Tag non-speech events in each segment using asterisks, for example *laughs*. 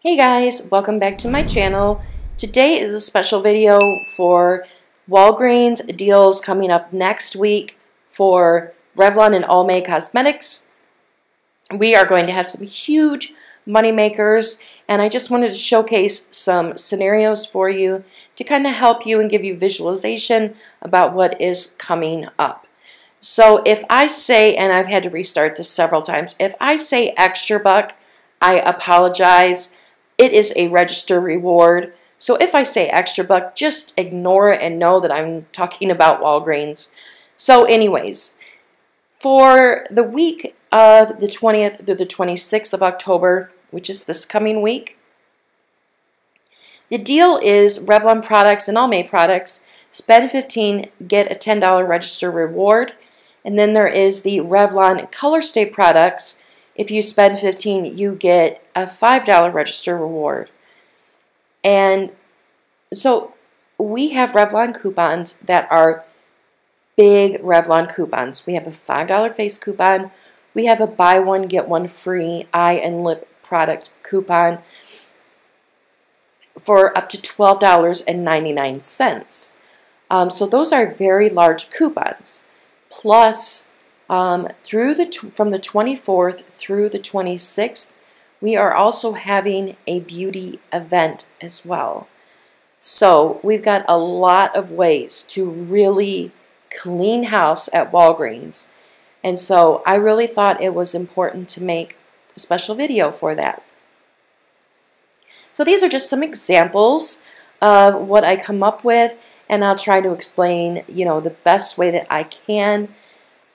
Hey guys, welcome back to my channel. Today is a special video for Walgreens deals coming up next week for Revlon and Almay Cosmetics. We are going to have some huge money makers and I just wanted to showcase some scenarios for you to kind of help you and give you visualization about what is coming up. So if I say, and I've had to restart this several times, if I say extra buck, I apologize. It is a register reward. So if I say extra buck, just ignore it and know that I'm talking about Walgreens. So anyways, for the week of the 20th through the 26th of October, which is this coming week, the deal is Revlon products and Almay products. Spend 15, get a $10 register reward. And then there is the Revlon Color Stay products. If you spend 15, you get a $5 register reward. And so we have Revlon coupons that are big Revlon coupons. We have a $5 face coupon. We have a buy one, get one free eye and lip product coupon for up to $12.99. Um, so those are very large coupons. Plus, um, through the from the 24th through the 26th, we are also having a beauty event as well. So we've got a lot of ways to really clean house at Walgreens. And so I really thought it was important to make a special video for that. So these are just some examples of what I come up with and I'll try to explain, you know, the best way that I can.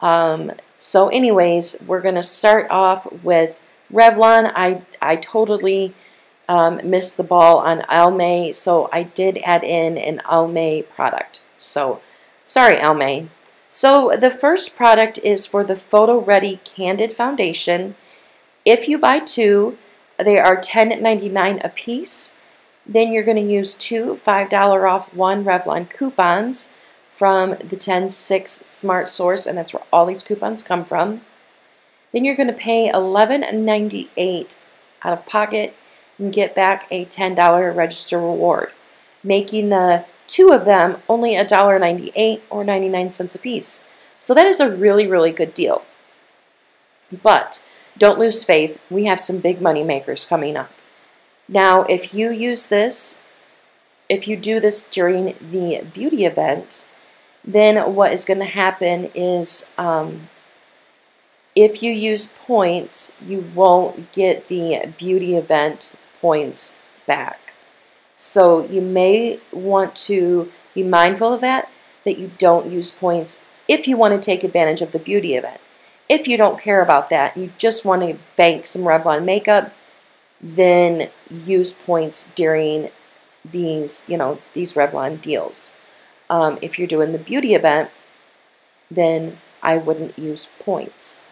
Um, so anyways, we're going to start off with Revlon. I, I totally um, missed the ball on Almay, so I did add in an Almay product. So, sorry Almay. So the first product is for the Photo Ready Candid Foundation. If you buy two, they are $10.99 a piece. Then you're going to use two $5 off one Revlon coupons from the 10-6 Smart Source, and that's where all these coupons come from. Then you're going to pay $11.98 out of pocket and get back a $10 register reward, making the two of them only $1.98 or 99 cents a piece. So that is a really, really good deal. But don't lose faith. We have some big money makers coming up. Now, if you use this, if you do this during the beauty event, then what is going to happen is um, if you use points, you won't get the beauty event points back. So you may want to be mindful of that, that you don't use points if you want to take advantage of the beauty event. If you don't care about that, you just want to bank some Revlon makeup, then use points during these, you know, these Revlon deals. Um, if you're doing the beauty event, then I wouldn't use points.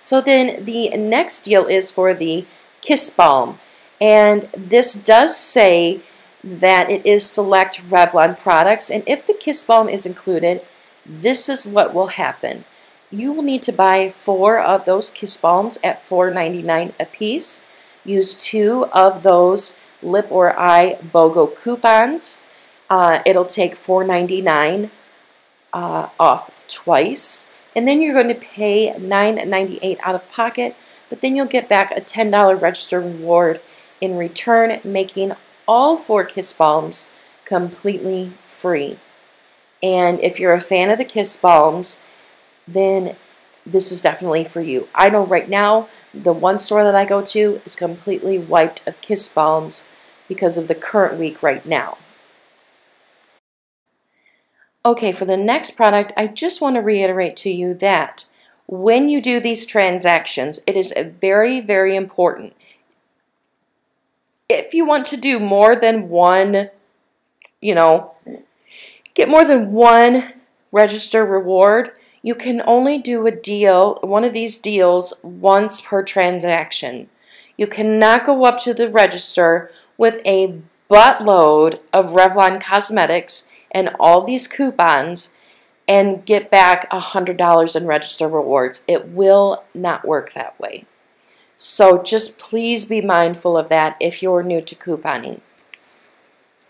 So then the next deal is for the Kiss Balm. And this does say that it is select Revlon products. And if the Kiss Balm is included, this is what will happen you will need to buy four of those Kiss Balms at $4.99 a piece. Use two of those lip or eye BOGO coupons. Uh, it'll take $4.99 uh, off twice. And then you're going to pay $9.98 out of pocket, but then you'll get back a $10 register reward in return, making all four Kiss Balms completely free. And if you're a fan of the Kiss Balms, then this is definitely for you. I know right now the one store that I go to is completely wiped of Kiss Balms because of the current week right now. Okay, for the next product, I just want to reiterate to you that when you do these transactions, it is very, very important. If you want to do more than one, you know, get more than one register reward, you can only do a deal, one of these deals, once per transaction. You cannot go up to the register with a buttload of Revlon cosmetics and all these coupons and get back $100 in register rewards. It will not work that way. So just please be mindful of that if you're new to couponing.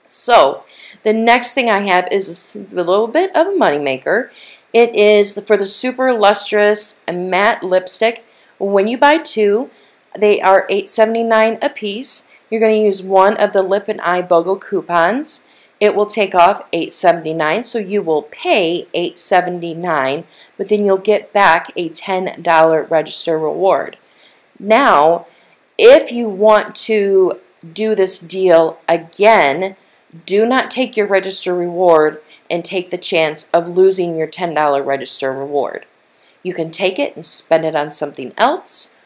So the next thing I have is a little bit of a moneymaker. It is for the Super Lustrous Matte Lipstick. When you buy two, they are $8.79 a piece. You're going to use one of the Lip and Eye BOGO coupons. It will take off $8.79, so you will pay $8.79, but then you'll get back a $10 register reward. Now, if you want to do this deal again, do not take your register reward and take the chance of losing your $10 register reward. You can take it and spend it on something else,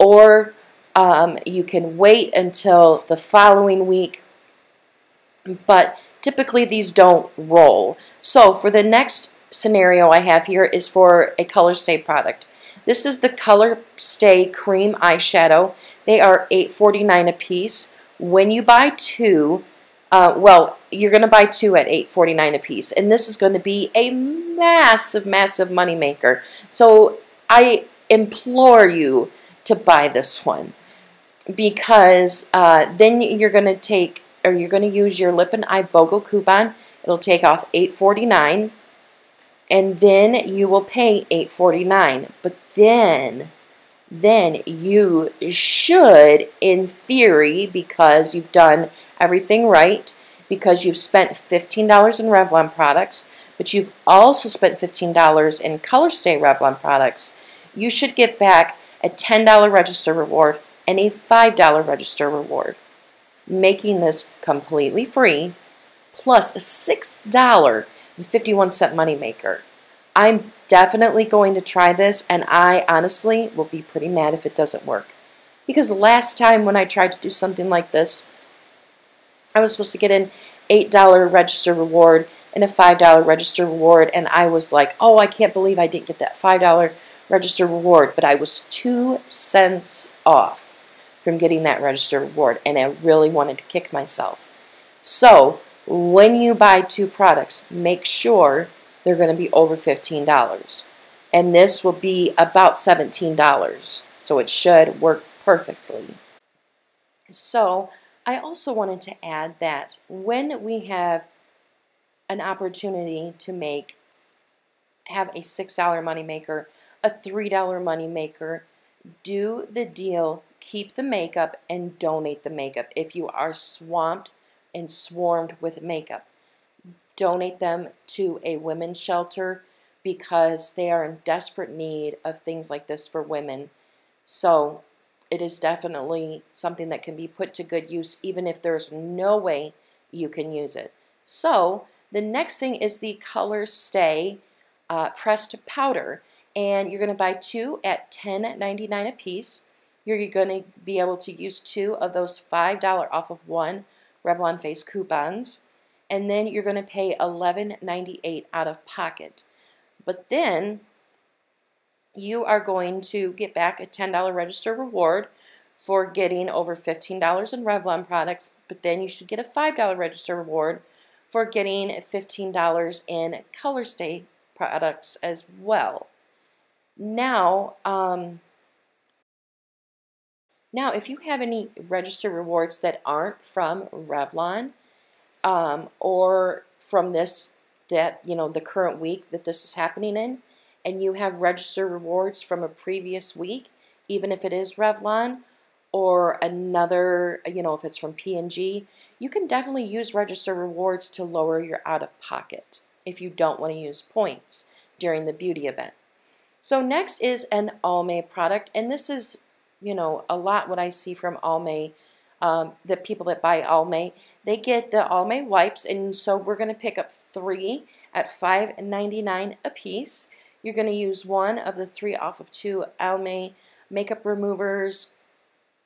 or um, you can wait until the following week. But typically these don't roll. So for the next scenario I have here is for a Color Stay product. This is the Color Stay Cream Eyeshadow. They are $8.49 a piece. When you buy two, uh, well, you're going to buy two at $8.49 a piece, and this is going to be a massive, massive moneymaker. So I implore you to buy this one because uh, then you're going to take or you're going to use your Lip and Eye BOGO coupon. It'll take off $8.49 and then you will pay $8.49. But then then you should, in theory, because you've done everything right, because you've spent $15 in Revlon products, but you've also spent $15 in Color Stay Revlon products, you should get back a $10 register reward and a $5 register reward, making this completely free, plus a $6.51 moneymaker. I'm definitely going to try this, and I honestly will be pretty mad if it doesn't work. Because last time when I tried to do something like this, I was supposed to get an $8 register reward and a $5 register reward, and I was like, oh, I can't believe I didn't get that $5 register reward, but I was two cents off from getting that register reward, and I really wanted to kick myself. So, when you buy two products, make sure they're going to be over $15. And this will be about $17. So it should work perfectly. So I also wanted to add that when we have an opportunity to make have a $6 moneymaker, a $3 moneymaker, do the deal, keep the makeup, and donate the makeup if you are swamped and swarmed with makeup donate them to a women's shelter because they are in desperate need of things like this for women. So it is definitely something that can be put to good use even if there's no way you can use it. So the next thing is the Color Stay uh, pressed powder. And you're going to buy two at $10.99 a piece. You're going to be able to use two of those $5 off of one Revlon face coupons and then you're going to pay $11.98 out of pocket. But then you are going to get back a $10 register reward for getting over $15 in Revlon products, but then you should get a $5 register reward for getting $15 in Color Stay products as well. Now, um, now if you have any register rewards that aren't from Revlon, um, or from this that you know the current week that this is happening in and you have register rewards from a previous week even if it is Revlon or another you know if it's from P&G you can definitely use register rewards to lower your out of pocket if you don't want to use points during the beauty event. So next is an Almay product and this is you know a lot what I see from Almay um, the people that buy Almay, they get the Almay wipes, and so we're going to pick up three at $5.99 a piece. You're going to use one of the three off of two Almay makeup removers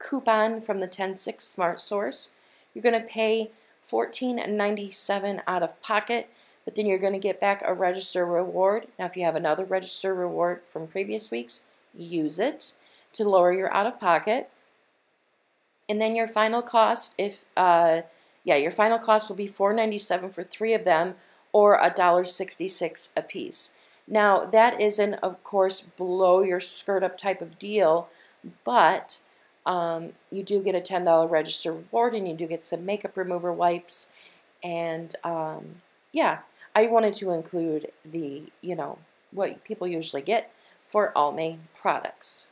coupon from the 106 Smart Source. You're going to pay $14.97 out of pocket, but then you're going to get back a register reward. Now, if you have another register reward from previous weeks, use it to lower your out of pocket. And then your final cost, if uh, yeah, your final cost will be $4.97 for three of them, or $1.66 a piece. Now that isn't, of course, below your skirt up type of deal, but um, you do get a $10 register reward and you do get some makeup remover wipes. And um, yeah, I wanted to include the, you know, what people usually get for all Almay products.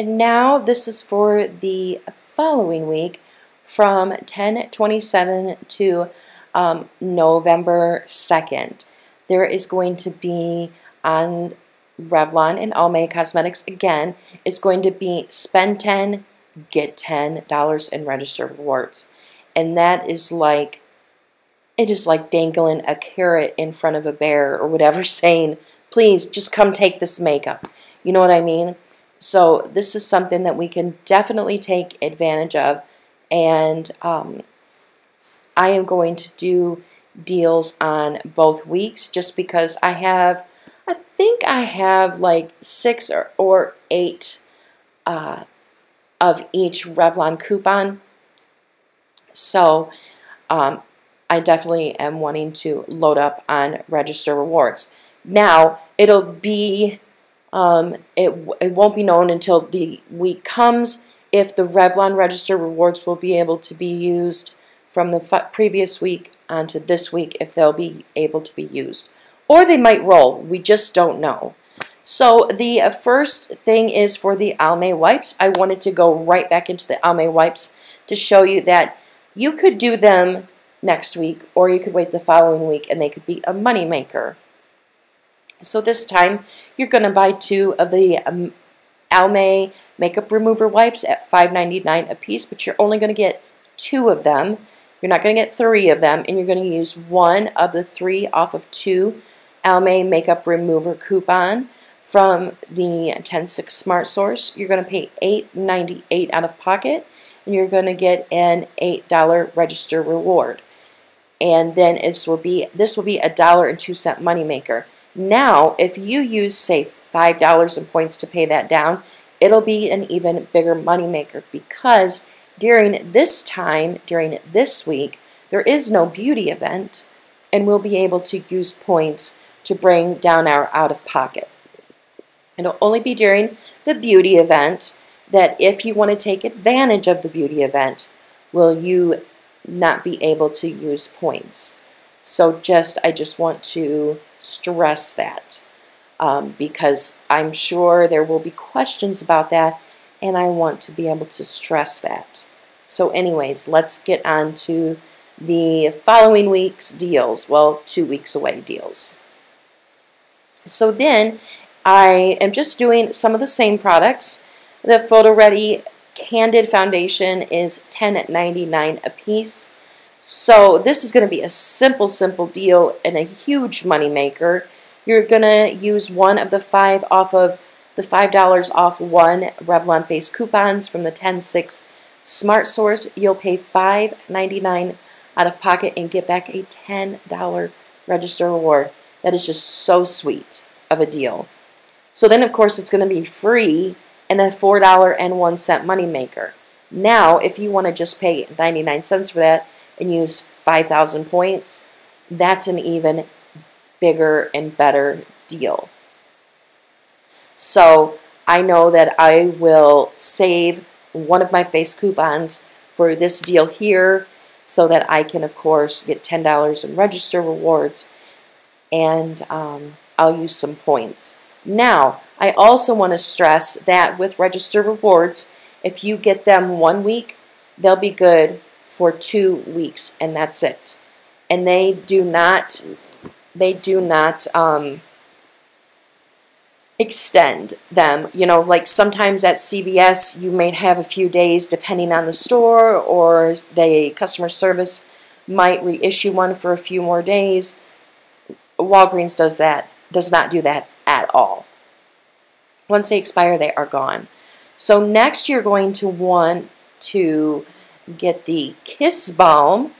And now this is for the following week from 1027 to um, November 2nd. There is going to be on Revlon and Almay Cosmetics again, it's going to be spend 10, get $10 in register rewards. And that is like, it is like dangling a carrot in front of a bear or whatever, *laughs* saying, please just come take this makeup. You know what I mean? So this is something that we can definitely take advantage of. And um, I am going to do deals on both weeks just because I have I think I have like six or, or eight uh, of each Revlon coupon. So um, I definitely am wanting to load up on register rewards. Now, it'll be, um, it, it won't be known until the week comes if the Revlon register rewards will be able to be used from the previous week onto this week if they'll be able to be used or they might roll. We just don't know. So the uh, first thing is for the Almay wipes. I wanted to go right back into the Almay wipes to show you that you could do them next week or you could wait the following week and they could be a money maker. So this time you're going to buy two of the um, Almay makeup remover wipes at $5.99 a piece, but you're only going to get two of them. You're not going to get three of them, and you're going to use one of the three off of two Almay Makeup Remover coupon from the 106 Smart Source. You're going to pay $8.98 out of pocket, and you're going to get an $8 register reward. And then this will be this will be a dollar and two cent moneymaker. Now, if you use say five dollars in points to pay that down, it'll be an even bigger moneymaker because during this time, during this week, there is no beauty event, and we'll be able to use points to bring down our out of pocket. It'll only be during the beauty event that if you want to take advantage of the beauty event, will you not be able to use points. So just, I just want to stress that um, because I'm sure there will be questions about that and I want to be able to stress that. So anyways, let's get on to the following week's deals. Well, two weeks away deals. So then I am just doing some of the same products. The Photo Ready Candid Foundation is $10.99 a piece. So this is going to be a simple, simple deal and a huge money maker. You're going to use one of the five off of the $5 off one Revlon face coupons from the 10.6 Smart Source. You'll pay $5.99 out of pocket and get back a $10 register reward. That is just so sweet of a deal. So then, of course, it's going to be free and a $4 and 1 cent moneymaker. Now, if you want to just pay 99 cents for that and use 5,000 points, that's an even bigger and better deal. So I know that I will save one of my face coupons for this deal here so that I can, of course, get $10 in register rewards and um, I'll use some points. Now, I also want to stress that with register rewards, if you get them one week, they'll be good for two weeks, and that's it. And they do not, they do not um, extend them. You know, like sometimes at CVS, you may have a few days depending on the store, or the customer service might reissue one for a few more days. Walgreens does that, does not do that at all. Once they expire, they are gone. So next you're going to want to get the Kiss Balm.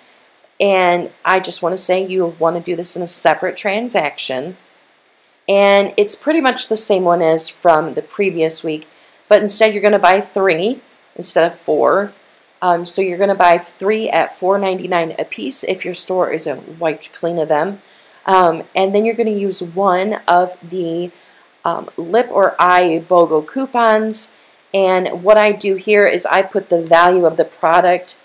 And I just want to say you want to do this in a separate transaction. And it's pretty much the same one as from the previous week. But instead you're going to buy three instead of four. Um, so you're going to buy three at $4.99 a piece if your store isn't wiped clean of them. Um, and then you're going to use one of the um, lip or eye BOGO coupons And what I do here is I put the value of the product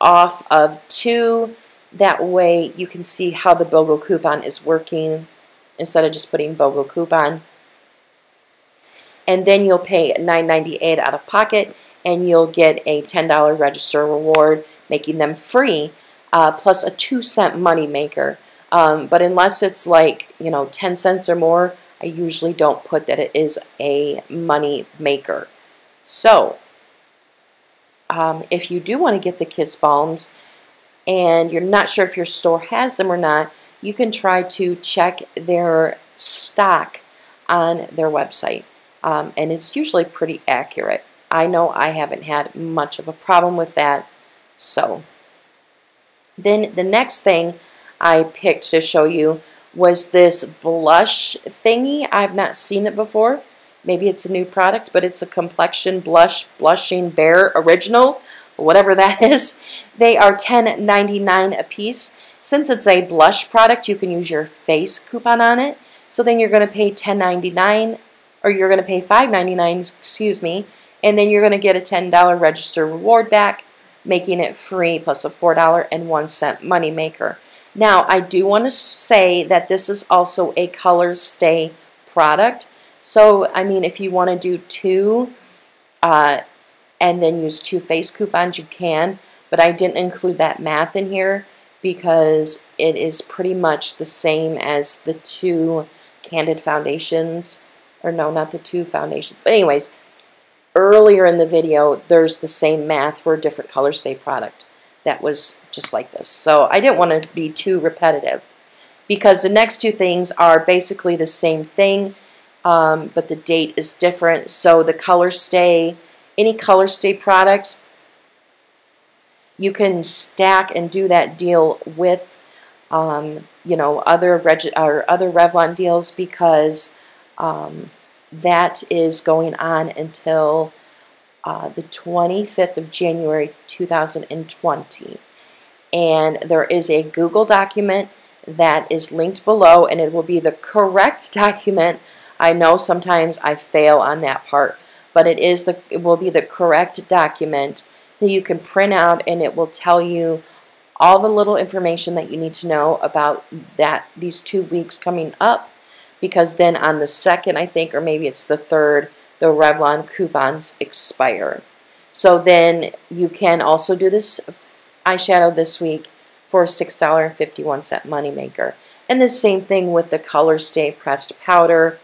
off of 2. That way you can see how the BOGO coupon is working instead of just putting BOGO coupon. And then you'll pay $9.98 out of pocket and you'll get a $10 register reward, making them free, uh, plus a 2 cent money maker. Um, but unless it's like, you know, 10 cents or more, I usually don't put that it is a money maker. So, um, if you do want to get the Kiss Balms and you're not sure if your store has them or not, you can try to check their stock on their website. Um, and it's usually pretty accurate. I know I haven't had much of a problem with that. So, then the next thing I picked to show you was this blush thingy. I've not seen it before. Maybe it's a new product, but it's a complexion blush blushing bear original, whatever that *laughs* is. They are $10.99 a piece. Since it's a blush product, you can use your face coupon on it. So then you're going to pay $10.99 or you're going to pay $5.99, excuse me, and then you're going to get a $10 register reward back, making it free plus a $4.01 money maker. Now, I do want to say that this is also a color stay product. So, I mean, if you want to do two uh, and then use two face coupons, you can. But I didn't include that math in here because it is pretty much the same as the two Candid foundations. Or no, not the two foundations. But anyways, earlier in the video, there's the same math for a different color stay product that was just like this. So I didn't want to be too repetitive because the next two things are basically the same thing, um, but the date is different. So the color stay, any color stay product, you can stack and do that deal with, um, you know, other Reg or other Revlon deals because um, that is going on until uh, the 25th of January 2020. And there is a Google document that is linked below, and it will be the correct *laughs* document. I know sometimes I fail on that part, but it is the it will be the correct document that you can print out, and it will tell you all the little information that you need to know about that these two weeks coming up. Because then on the second, I think, or maybe it's the third, the Revlon coupons expire. So then you can also do this eyeshadow this week for a $6.51 moneymaker. And the same thing with the Color Stay Pressed Powder.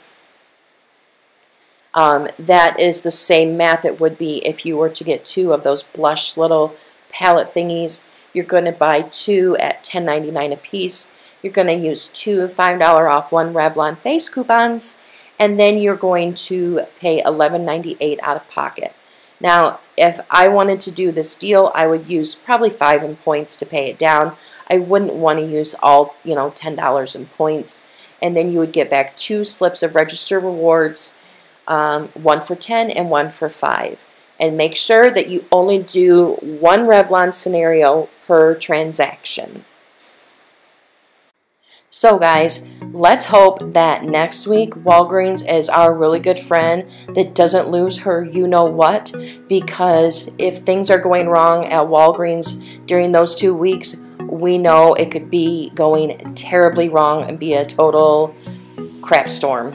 Um, that is the same math it would be if you were to get two of those blush little palette thingies. You're going to buy two at $10.99 a piece. You're going to use two $5 off one Revlon face coupons and then you're going to pay $11.98 out of pocket. Now, if I wanted to do this deal, I would use probably five in points to pay it down. I wouldn't want to use all, you know, $10 in points. And then you would get back two slips of register rewards, um, one for 10 and one for 5. And make sure that you only do one Revlon scenario per transaction. So guys, let's hope that next week Walgreens is our really good friend that doesn't lose her you know what because if things are going wrong at Walgreens during those two weeks, we know it could be going terribly wrong and be a total crap storm.